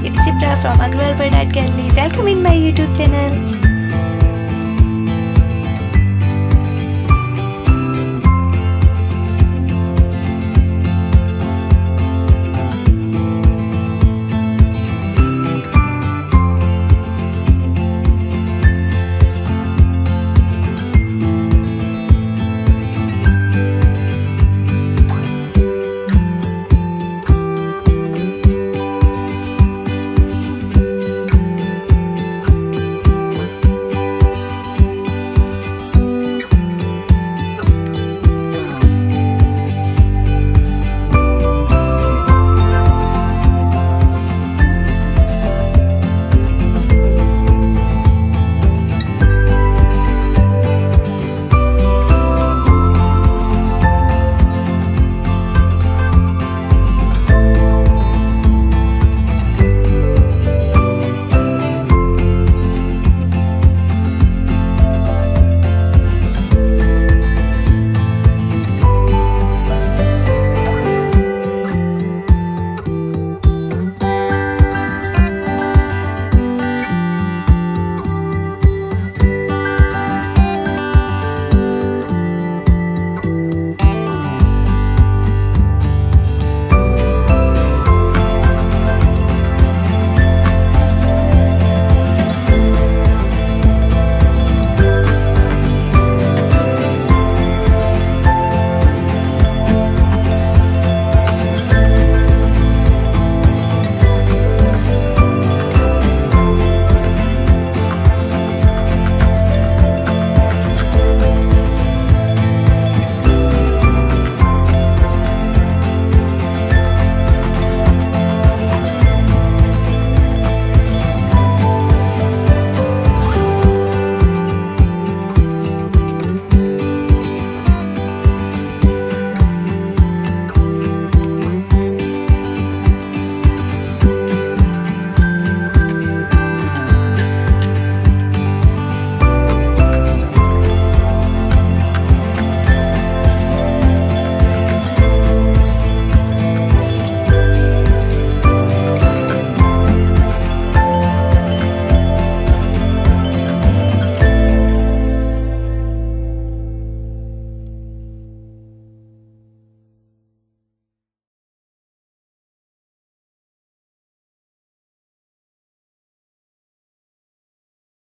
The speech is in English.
it's Sipra from Agrawal Bird Gallery. Welcome in my YouTube channel.